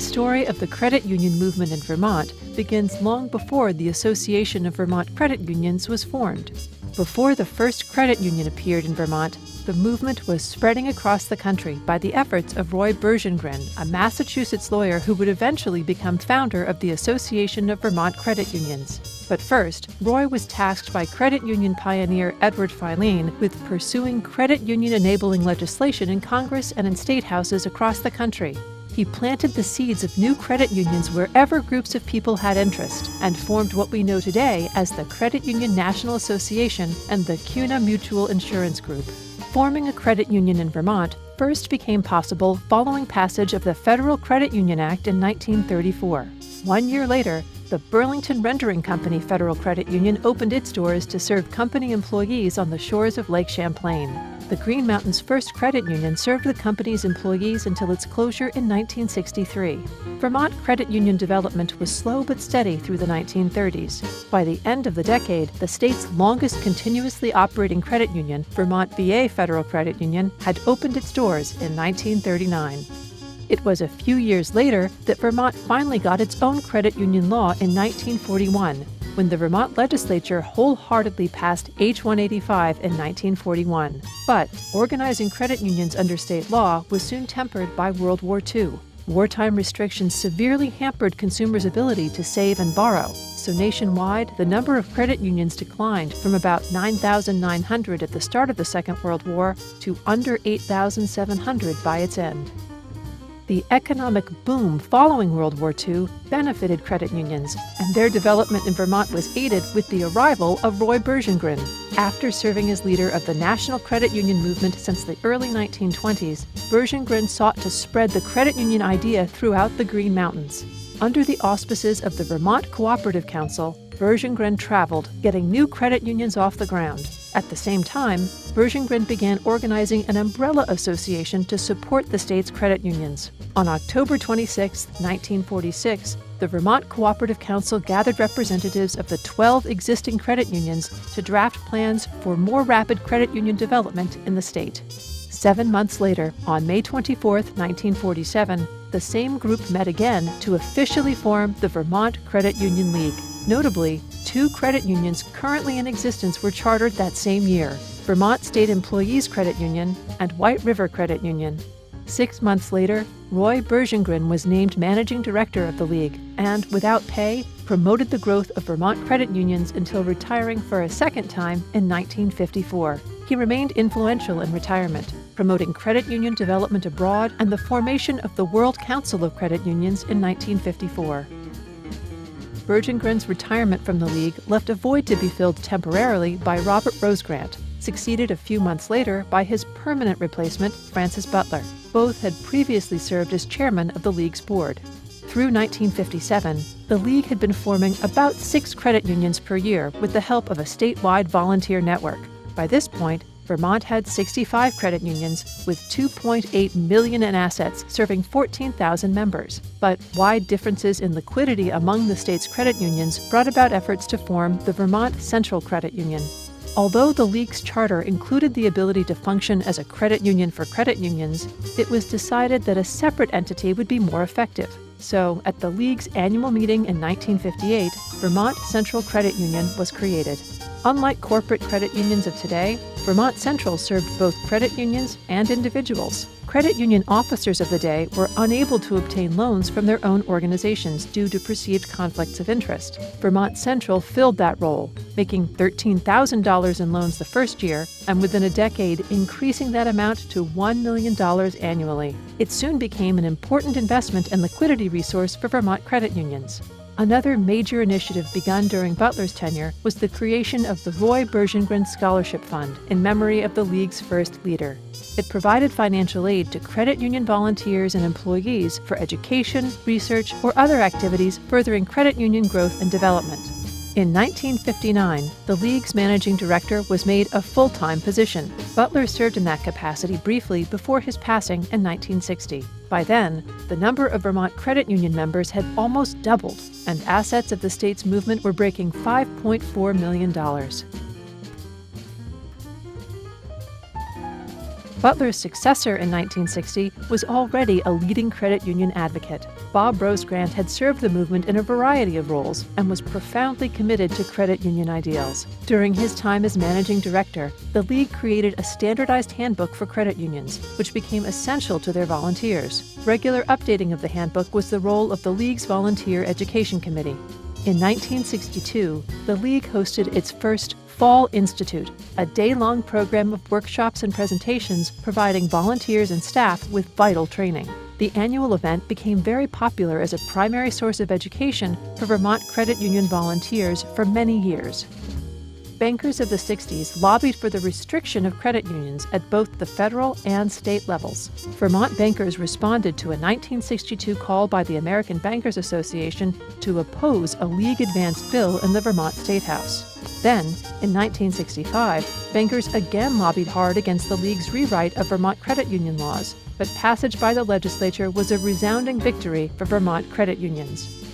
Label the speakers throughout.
Speaker 1: story of the credit union movement in Vermont begins long before the Association of Vermont Credit Unions was formed. Before the first credit union appeared in Vermont, the movement was spreading across the country by the efforts of Roy Bergengren, a Massachusetts lawyer who would eventually become founder of the Association of Vermont Credit Unions. But first, Roy was tasked by credit union pioneer Edward Filene with pursuing credit union enabling legislation in Congress and in state houses across the country. He planted the seeds of new credit unions wherever groups of people had interest and formed what we know today as the Credit Union National Association and the CUNA Mutual Insurance Group. Forming a credit union in Vermont first became possible following passage of the Federal Credit Union Act in 1934. One year later, the Burlington Rendering Company Federal Credit Union opened its doors to serve company employees on the shores of Lake Champlain. The Green Mountains First Credit Union served the company's employees until its closure in 1963. Vermont credit union development was slow but steady through the 1930s. By the end of the decade, the state's longest continuously operating credit union, Vermont VA Federal Credit Union, had opened its doors in 1939. It was a few years later that Vermont finally got its own credit union law in 1941 when the Vermont legislature wholeheartedly passed H 185 in 1941. But organizing credit unions under state law was soon tempered by World War II. Wartime restrictions severely hampered consumers' ability to save and borrow, so nationwide, the number of credit unions declined from about 9,900 at the start of the Second World War to under 8,700 by its end. The economic boom following World War II benefited credit unions, and their development in Vermont was aided with the arrival of Roy Bergengren. After serving as leader of the national credit union movement since the early 1920s, Bergengren sought to spread the credit union idea throughout the Green Mountains. Under the auspices of the Vermont Cooperative Council, Bergengren traveled, getting new credit unions off the ground. At the same time, Bergengren began organizing an umbrella association to support the state's credit unions. On October 26, 1946, the Vermont Cooperative Council gathered representatives of the 12 existing credit unions to draft plans for more rapid credit union development in the state. Seven months later, on May 24, 1947, the same group met again to officially form the Vermont Credit Union League. Notably, two credit unions currently in existence were chartered that same year Vermont State Employees Credit Union and White River Credit Union. Six months later, Roy Bergengren was named managing director of the league and, without pay, promoted the growth of Vermont credit unions until retiring for a second time in 1954. He remained influential in retirement, promoting credit union development abroad and the formation of the World Council of Credit Unions in 1954. Bergengren's retirement from the league left a void to be filled temporarily by Robert Rosegrant, succeeded a few months later by his permanent replacement, Francis Butler. Both had previously served as chairman of the league's board. Through 1957, the league had been forming about six credit unions per year with the help of a statewide volunteer network. By this point, Vermont had 65 credit unions with 2.8 million in assets serving 14,000 members. But wide differences in liquidity among the state's credit unions brought about efforts to form the Vermont Central Credit Union. Although the league's charter included the ability to function as a credit union for credit unions, it was decided that a separate entity would be more effective. So, at the league's annual meeting in 1958, Vermont Central Credit Union was created. Unlike corporate credit unions of today, Vermont Central served both credit unions and individuals. Credit union officers of the day were unable to obtain loans from their own organizations due to perceived conflicts of interest. Vermont Central filled that role, making $13,000 in loans the first year, and within a decade, increasing that amount to $1 million annually. It soon became an important investment and liquidity resource for Vermont credit unions. Another major initiative begun during Butler's tenure was the creation of the Roy Bergengren Scholarship Fund in memory of the League's first leader. It provided financial aid to credit union volunteers and employees for education, research, or other activities furthering credit union growth and development. In 1959, the League's managing director was made a full time position. Butler served in that capacity briefly before his passing in 1960. By then, the number of Vermont credit union members had almost doubled, and assets of the state's movement were breaking $5.4 million. Butler's successor in 1960 was already a leading credit union advocate. Bob Rosgrant had served the movement in a variety of roles and was profoundly committed to credit union ideals. During his time as managing director, the League created a standardized handbook for credit unions, which became essential to their volunteers. Regular updating of the handbook was the role of the League's Volunteer Education Committee. In 1962, the League hosted its first Fall Institute, a day long program of workshops and presentations providing volunteers and staff with vital training. The annual event became very popular as a primary source of education for Vermont credit union volunteers for many years bankers of the 60s lobbied for the restriction of credit unions at both the federal and state levels. Vermont bankers responded to a 1962 call by the American Bankers Association to oppose a league advanced bill in the Vermont State House. Then, in 1965, bankers again lobbied hard against the League's rewrite of Vermont credit union laws, but passage by the legislature was a resounding victory for Vermont credit unions.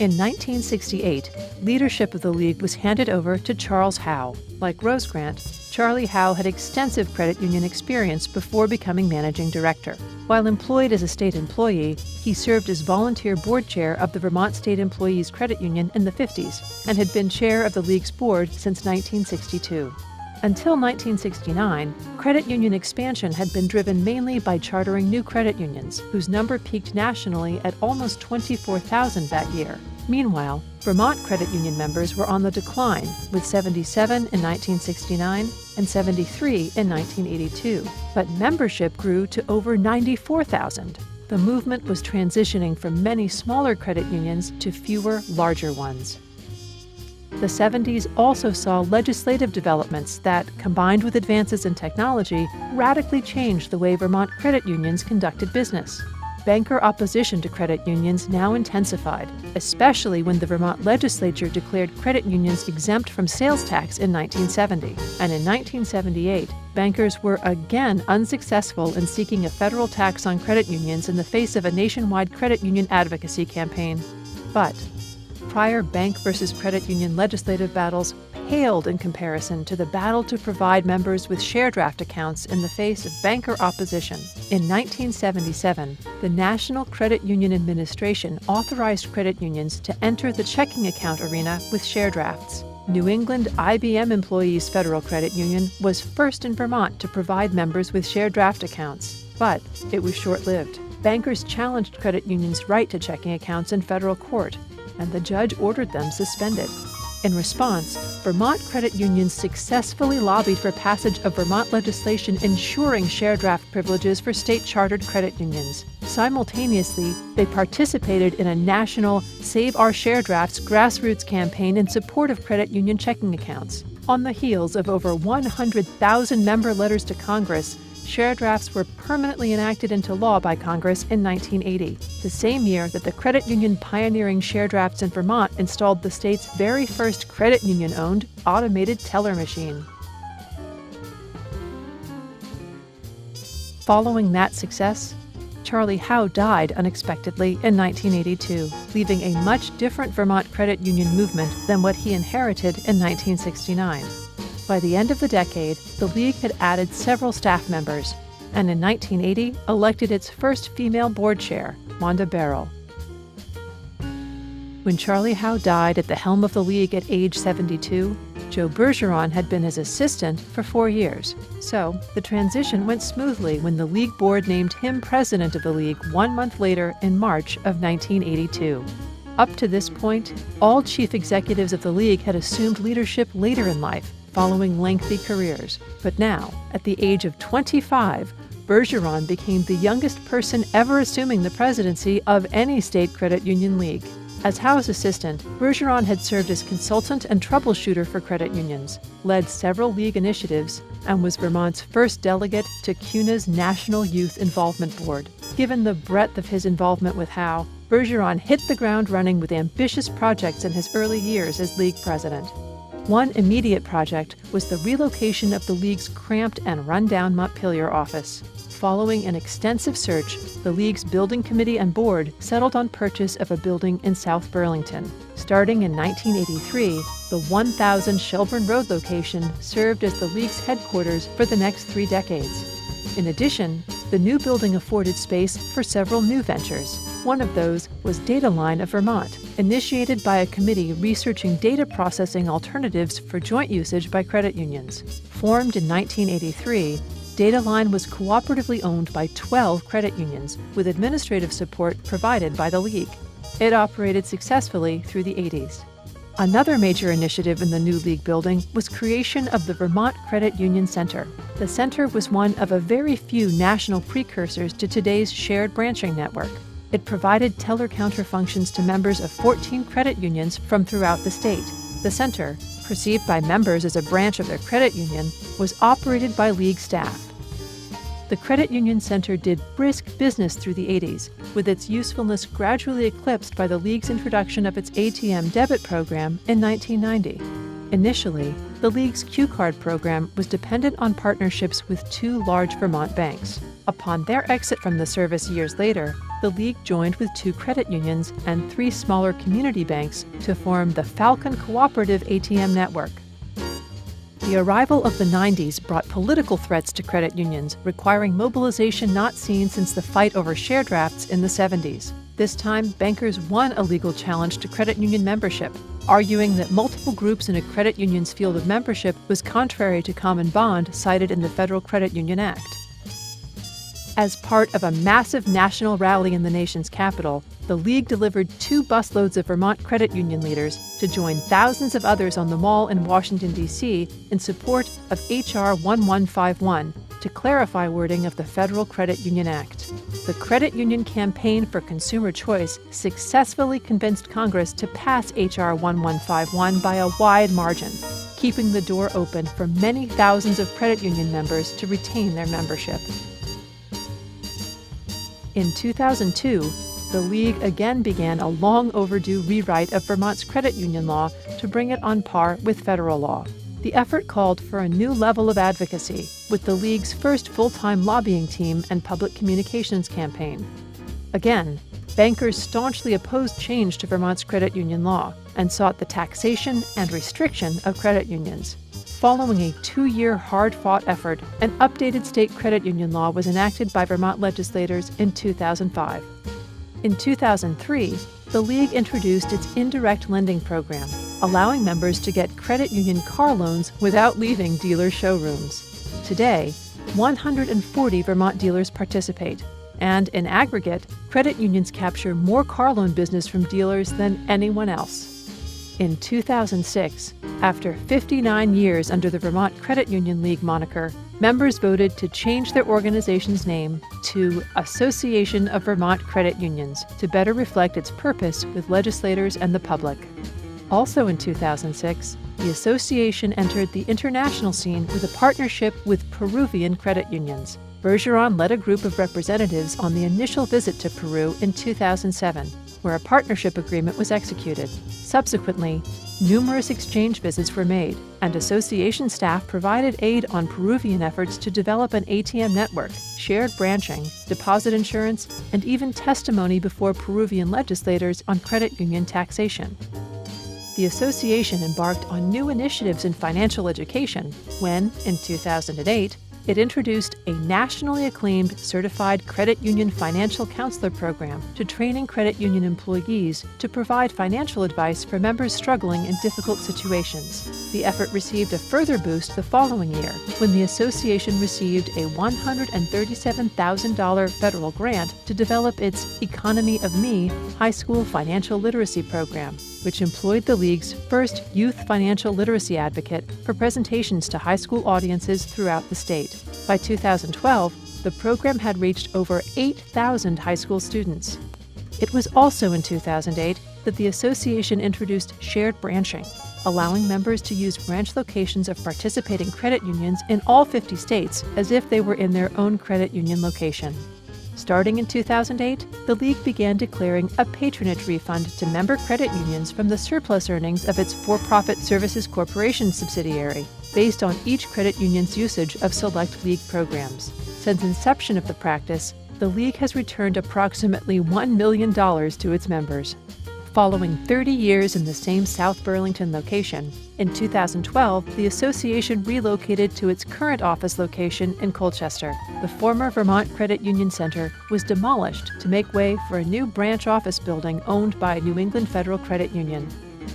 Speaker 1: In 1968, leadership of the League was handed over to Charles Howe. Like Rosgrant, Charlie Howe had extensive credit union experience before becoming managing director. While employed as a state employee, he served as volunteer board chair of the Vermont State Employees Credit Union in the 50s and had been chair of the League's board since 1962. Until 1969, credit union expansion had been driven mainly by chartering new credit unions, whose number peaked nationally at almost 24,000 that year. Meanwhile, Vermont credit union members were on the decline, with 77 in 1969 and 73 in 1982. But membership grew to over 94,000. The movement was transitioning from many smaller credit unions to fewer, larger ones. The 70s also saw legislative developments that, combined with advances in technology, radically changed the way Vermont credit unions conducted business. Banker opposition to credit unions now intensified, especially when the Vermont legislature declared credit unions exempt from sales tax in 1970. And in 1978, bankers were again unsuccessful in seeking a federal tax on credit unions in the face of a nationwide credit union advocacy campaign. But prior bank versus credit union legislative battles paled in comparison to the battle to provide members with share draft accounts in the face of banker opposition. In 1977, the National Credit Union Administration authorized credit unions to enter the checking account arena with share drafts. New England IBM Employees Federal Credit Union was first in Vermont to provide members with share draft accounts, but it was short lived. Bankers challenged credit unions' right to checking accounts in federal court, and the judge ordered them suspended. In response, Vermont credit unions successfully lobbied for passage of Vermont legislation ensuring share draft privileges for state chartered credit unions. Simultaneously, they participated in a national Save Our Share Drafts grassroots campaign in support of credit union checking accounts. On the heels of over 100,000 member letters to Congress, share drafts were permanently enacted into law by Congress in 1980, the same year that the credit union pioneering share drafts in Vermont installed the state's very first credit union owned automated teller machine. Following that success, Charlie Howe died unexpectedly in 1982, leaving a much different Vermont credit union movement than what he inherited in 1969. By the end of the decade, the League had added several staff members, and in 1980 elected its first female board chair, Wanda Barrell. When Charlie Howe died at the helm of the League at age 72, Joe Bergeron had been his assistant for four years. So the transition went smoothly when the League board named him president of the League one month later in March of 1982. Up to this point, all chief executives of the League had assumed leadership later in life, following lengthy careers. But now, at the age of 25, Bergeron became the youngest person ever assuming the presidency of any state credit union league. As Howe's assistant, Bergeron had served as consultant and troubleshooter for credit unions, led several league initiatives, and was Vermont's first delegate to CUNA's National Youth Involvement Board. Given the breadth of his involvement with Howe, Bergeron hit the ground running with ambitious projects in his early years as league president. One immediate project was the relocation of the League's cramped and rundown Montpelier office. Following an extensive search, the League's building committee and board settled on purchase of a building in South Burlington. Starting in 1983, the 1000 Shelburne Road location served as the League's headquarters for the next three decades. In addition, the new building afforded space for several new ventures. One of those was Dataline of Vermont, initiated by a committee researching data processing alternatives for joint usage by credit unions. Formed in 1983, Dataline was cooperatively owned by 12 credit unions, with administrative support provided by the League. It operated successfully through the 80s. Another major initiative in the new league building was creation of the Vermont Credit Union Center. The center was one of a very few national precursors to today's shared branching network. It provided teller counter functions to members of 14 credit unions from throughout the state. The center, perceived by members as a branch of their credit union, was operated by league staff the Credit Union Center did brisk business through the 80s, with its usefulness gradually eclipsed by the League's introduction of its ATM debit program in 1990. Initially, the League's Q Card program was dependent on partnerships with two large Vermont banks. Upon their exit from the service years later, the League joined with two credit unions and three smaller community banks to form the Falcon Cooperative ATM Network. The arrival of the 90s brought political threats to credit unions, requiring mobilization not seen since the fight over share drafts in the 70s. This time, bankers won a legal challenge to credit union membership, arguing that multiple groups in a credit union's field of membership was contrary to common bond cited in the Federal Credit Union Act. As part of a massive national rally in the nation's capital, the League delivered two busloads of Vermont credit union leaders to join thousands of others on the Mall in Washington, D.C., in support of H.R. 1151 to clarify wording of the Federal Credit Union Act. The Credit Union Campaign for Consumer Choice successfully convinced Congress to pass H.R. 1151 by a wide margin, keeping the door open for many thousands of credit union members to retain their membership. In 2002, the League again began a long overdue rewrite of Vermont's credit union law to bring it on par with federal law. The effort called for a new level of advocacy, with the League's first full time lobbying team and public communications campaign. Again, bankers staunchly opposed change to Vermont's credit union law and sought the taxation and restriction of credit unions. Following a two year hard fought effort, an updated state credit union law was enacted by Vermont legislators in 2005. In 2003, the League introduced its indirect lending program, allowing members to get credit union car loans without leaving dealer showrooms. Today, 140 Vermont dealers participate, and in aggregate, credit unions capture more car loan business from dealers than anyone else. In 2006, after 59 years under the Vermont Credit Union League moniker, members voted to change their organization's name to Association of Vermont Credit Unions to better reflect its purpose with legislators and the public. Also in 2006, the association entered the international scene with a partnership with Peruvian credit unions. Bergeron led a group of representatives on the initial visit to Peru in 2007, where a partnership agreement was executed. Subsequently, numerous exchange visits were made, and association staff provided aid on Peruvian efforts to develop an ATM network, shared branching, deposit insurance, and even testimony before Peruvian legislators on credit union taxation. The association embarked on new initiatives in financial education when, in 2008, it introduced a nationally acclaimed certified credit union financial counselor program to training credit union employees to provide financial advice for members struggling in difficult situations. The effort received a further boost the following year when the association received a $137,000 federal grant to develop its Economy of Me high school financial literacy program, which employed the League's first youth financial literacy advocate for presentations to high school audiences throughout the state. By 2012, the program had reached over 8,000 high school students. It was also in 2008 that the association introduced shared branching, allowing members to use branch locations of participating credit unions in all 50 states as if they were in their own credit union location. Starting in 2008, the League began declaring a patronage refund to member credit unions from the surplus earnings of its for profit Services Corporation subsidiary, based on each credit union's usage of select League programs. Since inception of the practice, the League has returned approximately $1 million to its members. Following 30 years in the same South Burlington location, in 2012, the association relocated to its current office location in Colchester. The former Vermont Credit Union Center was demolished to make way for a new branch office building owned by New England Federal Credit Union.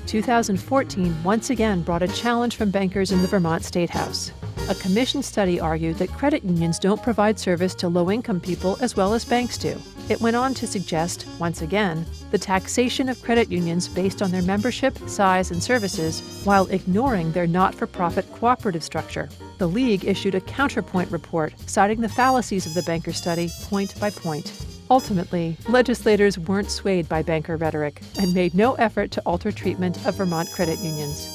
Speaker 1: 2014 once again brought a challenge from bankers in the Vermont State House. A commission study argued that credit unions don't provide service to low income people as well as banks do. It went on to suggest, once again, the taxation of credit unions based on their membership, size, and services, while ignoring their not for profit cooperative structure. The League issued a counterpoint report citing the fallacies of the banker study point by point. Ultimately, legislators weren't swayed by banker rhetoric and made no effort to alter treatment of Vermont credit unions.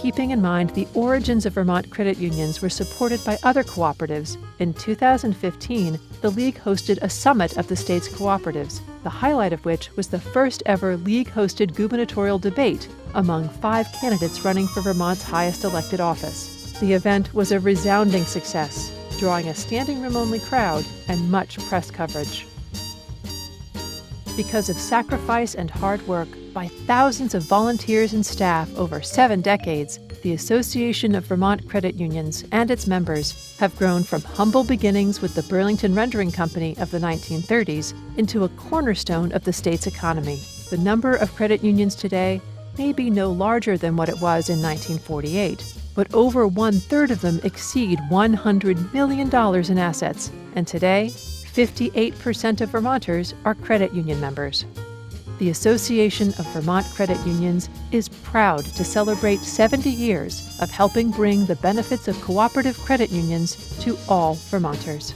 Speaker 1: Keeping in mind the origins of Vermont credit unions were supported by other cooperatives, in 2015, the League hosted a summit of the state's cooperatives, the highlight of which was the first ever League hosted gubernatorial debate among five candidates running for Vermont's highest elected office. The event was a resounding success, drawing a standing room only crowd and much press coverage. Because of sacrifice and hard work, by thousands of volunteers and staff over seven decades, the Association of Vermont Credit Unions and its members have grown from humble beginnings with the Burlington Rendering Company of the 1930s into a cornerstone of the state's economy. The number of credit unions today may be no larger than what it was in 1948, but over one third of them exceed $100 million in assets, and today, 58% of Vermonters are credit union members the Association of Vermont Credit Unions is proud to celebrate 70 years of helping bring the benefits of cooperative credit unions to all Vermonters.